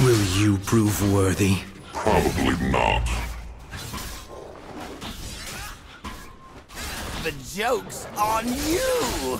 Will you prove worthy? Probably not. The joke's on you!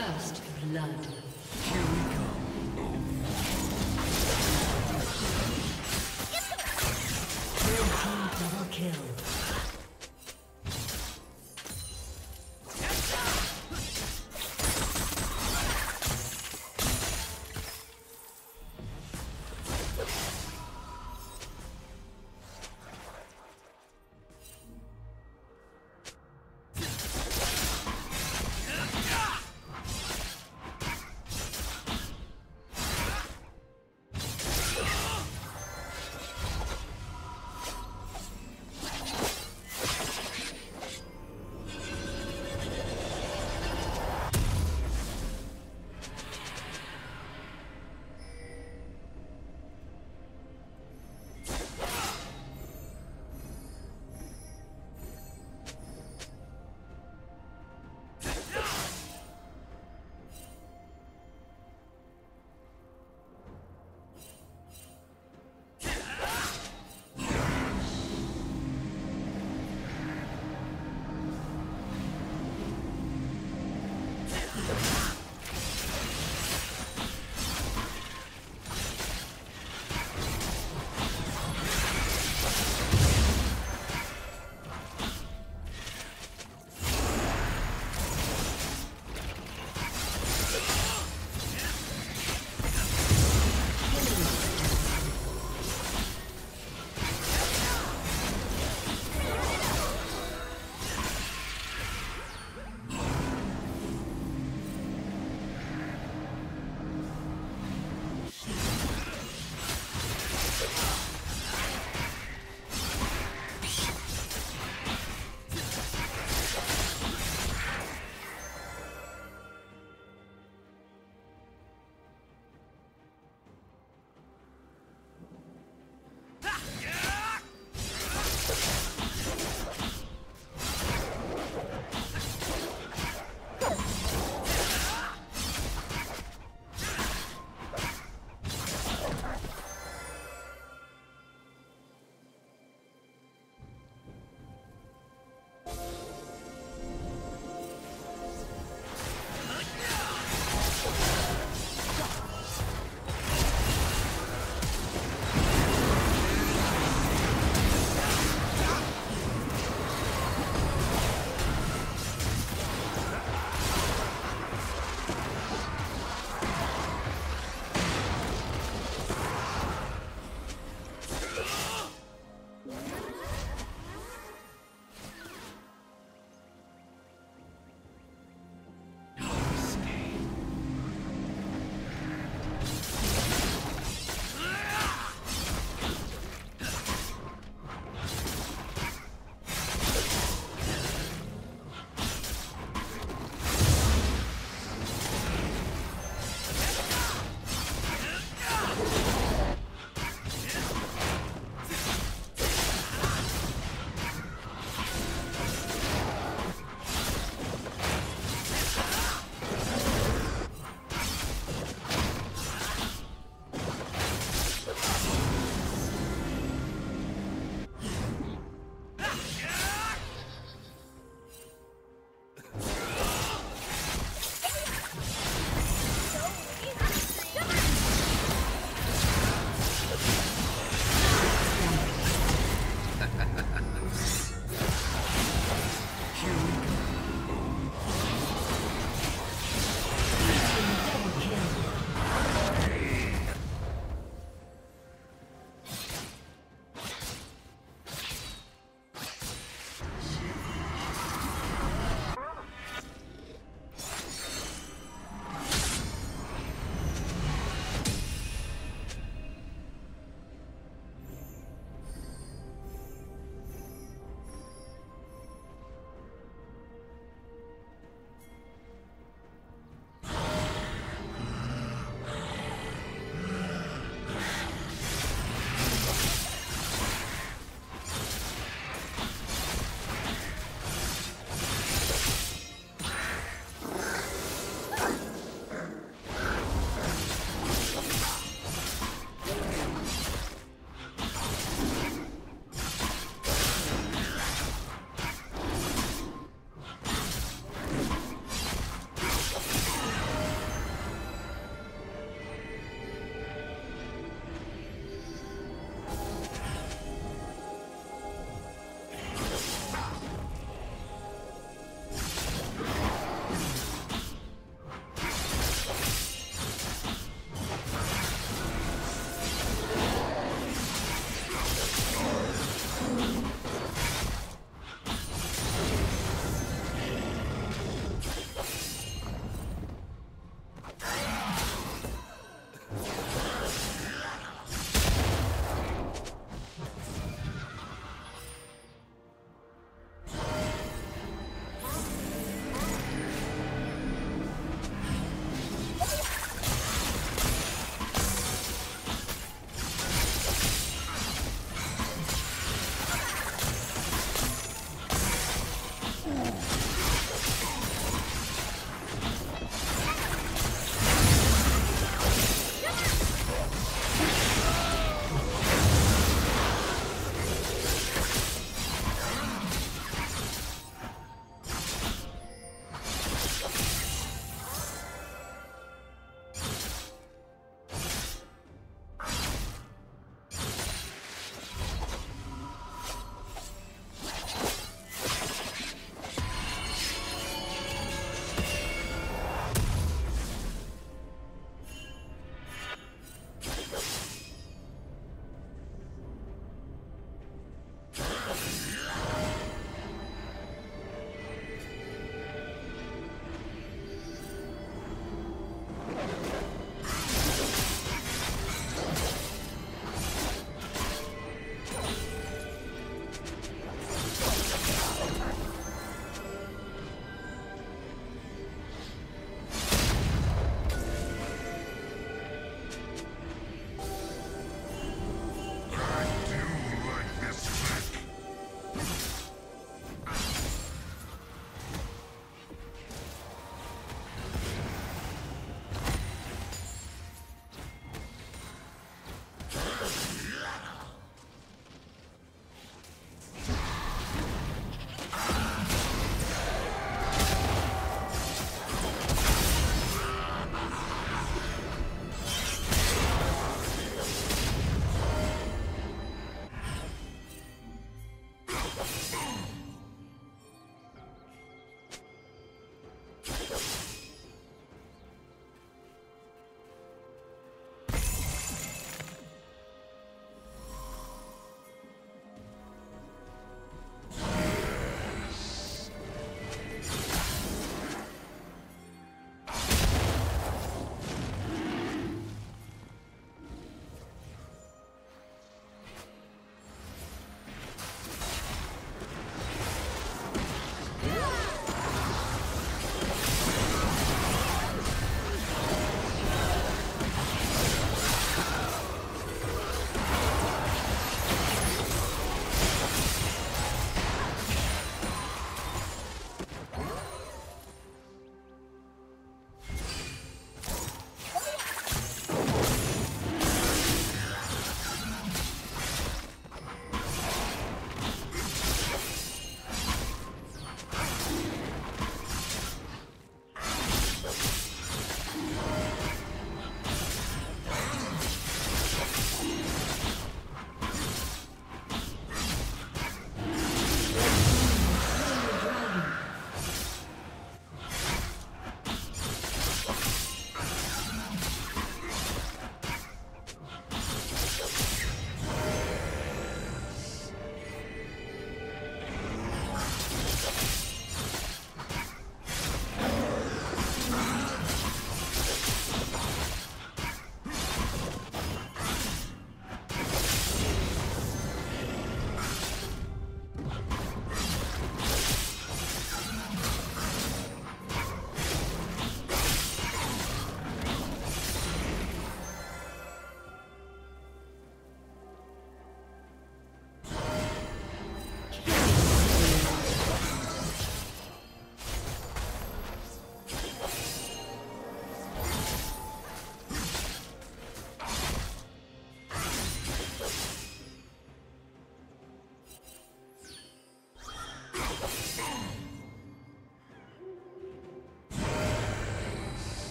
First blood.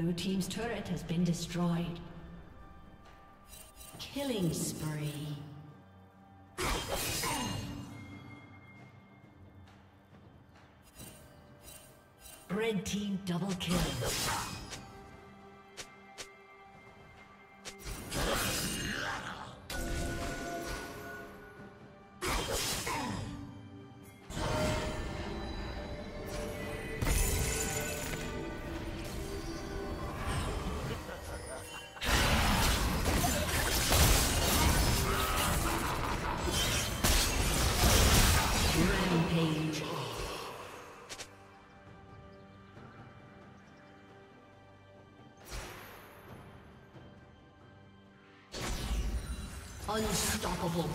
Blue Team's turret has been destroyed. Killing spree. Red Team double kill. Unstoppable.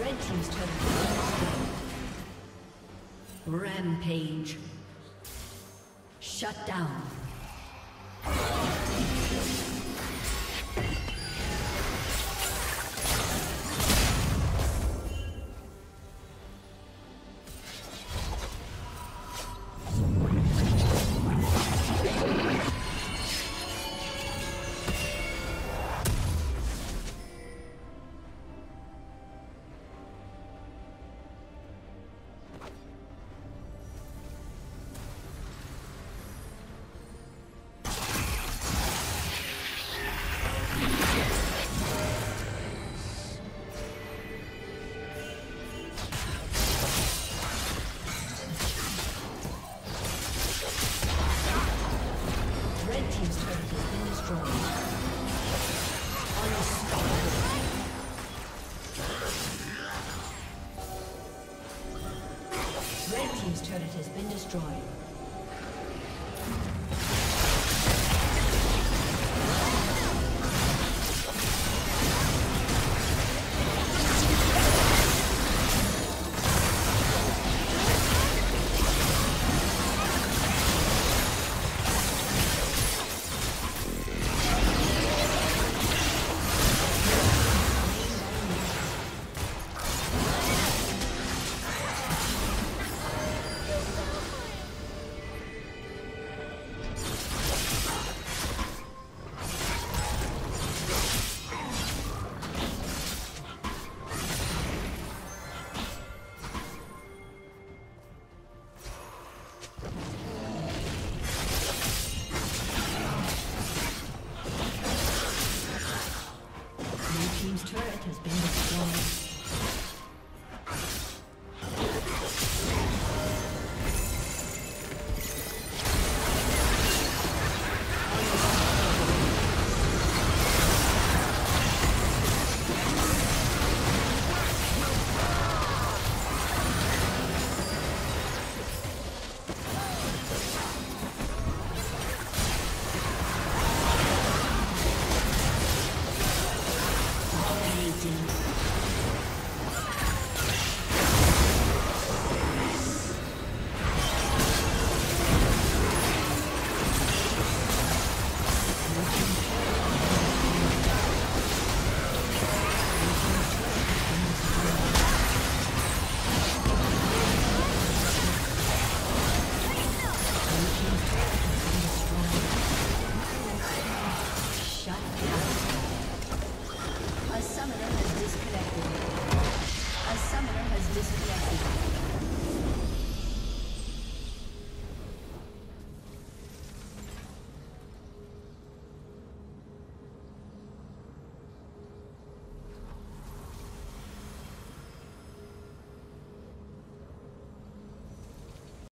Red Team's. Rampage. Shut down.